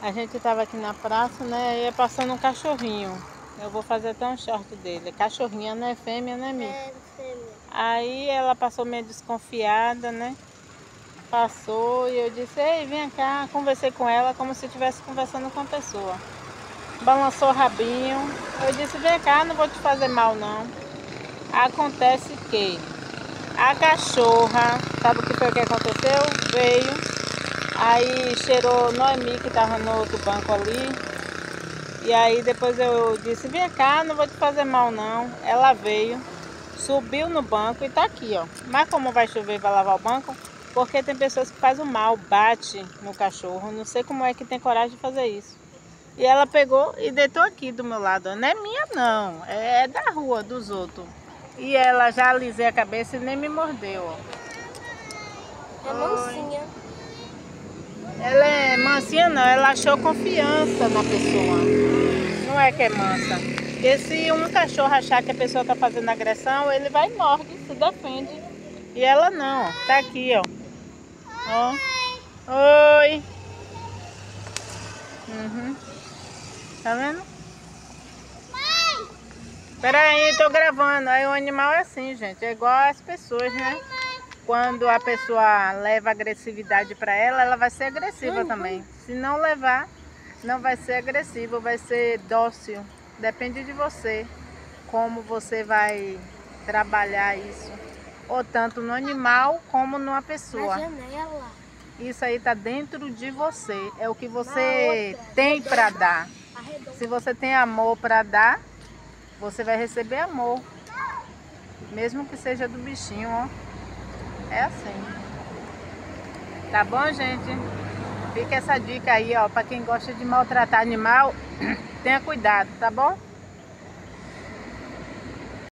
A gente tava aqui na praça, né? Ia passando um cachorrinho. Eu vou fazer até um short dele. Cachorrinha, né? Fêmea, né, Mi? É, fêmea. Aí ela passou meio desconfiada, né? Passou e eu disse, ei, vem cá. Conversei com ela como se estivesse conversando com a pessoa. Balançou o rabinho. Eu disse, vem cá, não vou te fazer mal não. Acontece que a cachorra, sabe o que foi que aconteceu? Veio Aí cheirou Noemi, que estava no outro banco ali. E aí depois eu disse, vem cá, não vou te fazer mal não. Ela veio, subiu no banco e tá aqui, ó. Mas como vai chover, vai lavar o banco? Porque tem pessoas que fazem o mal, bate no cachorro. Não sei como é que tem coragem de fazer isso. E ela pegou e deitou aqui do meu lado. Não é minha não, é da rua, dos outros. E ela já alisei a cabeça e nem me mordeu, ó. É mansinha. Ela mansinha não, ela achou confiança na pessoa. Não é que é mansa. Porque se um cachorro achar que a pessoa está fazendo agressão, ele vai e morde, se defende. E ela não. Tá aqui, ó. Ó. Oi. Uhum. Tá vendo? Peraí, tô gravando. Aí o animal é assim, gente. É igual as pessoas, né? Quando a pessoa leva agressividade para ela, ela vai ser agressiva uhum. também. Se não levar, não vai ser agressivo, vai ser dócil. Depende de você, como você vai trabalhar isso. Ou tanto no animal como numa pessoa. Isso aí está dentro de você. É o que você tem para dar. Se você tem amor para dar, você vai receber amor. Mesmo que seja do bichinho, ó. É assim. Tá bom, gente? Fica essa dica aí, ó, para quem gosta de maltratar animal, tenha cuidado, tá bom?